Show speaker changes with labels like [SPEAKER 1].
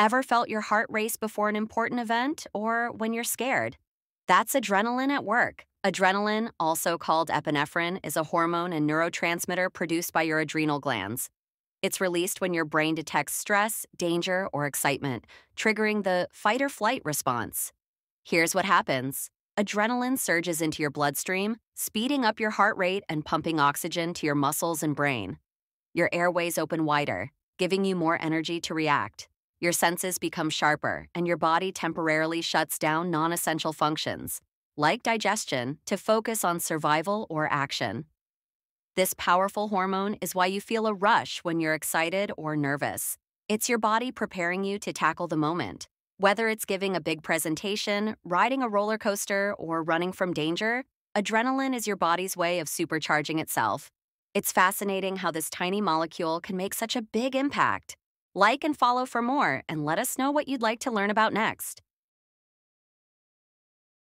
[SPEAKER 1] Ever felt your heart race before an important event or when you're scared? That's adrenaline at work. Adrenaline, also called epinephrine, is a hormone and neurotransmitter produced by your adrenal glands. It's released when your brain detects stress, danger, or excitement, triggering the fight or flight response. Here's what happens adrenaline surges into your bloodstream, speeding up your heart rate and pumping oxygen to your muscles and brain. Your airways open wider, giving you more energy to react. Your senses become sharper, and your body temporarily shuts down non essential functions, like digestion, to focus on survival or action. This powerful hormone is why you feel a rush when you're excited or nervous. It's your body preparing you to tackle the moment. Whether it's giving a big presentation, riding a roller coaster, or running from danger, adrenaline is your body's way of supercharging itself. It's fascinating how this tiny molecule can make such a big impact. Like and follow for more, and let us know what you'd like to learn about next.